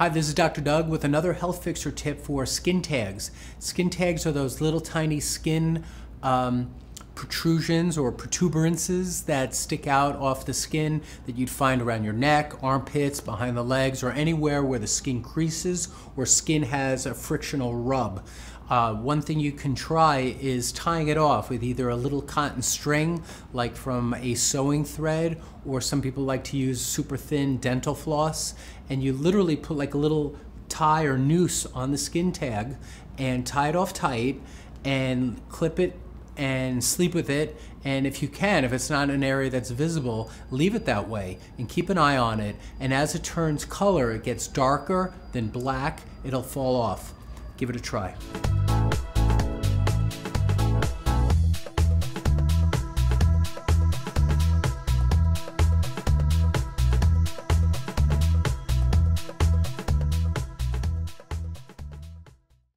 Hi, this is Dr. Doug with another health fixer tip for skin tags. Skin tags are those little tiny skin um, protrusions or protuberances that stick out off the skin that you'd find around your neck, armpits, behind the legs, or anywhere where the skin creases or skin has a frictional rub. Uh, one thing you can try is tying it off with either a little cotton string, like from a sewing thread, or some people like to use super thin dental floss, and you literally put like a little tie or noose on the skin tag and tie it off tight and clip it and sleep with it. And if you can, if it's not an area that's visible, leave it that way and keep an eye on it. And as it turns color, it gets darker, then black, it'll fall off. Give it a try.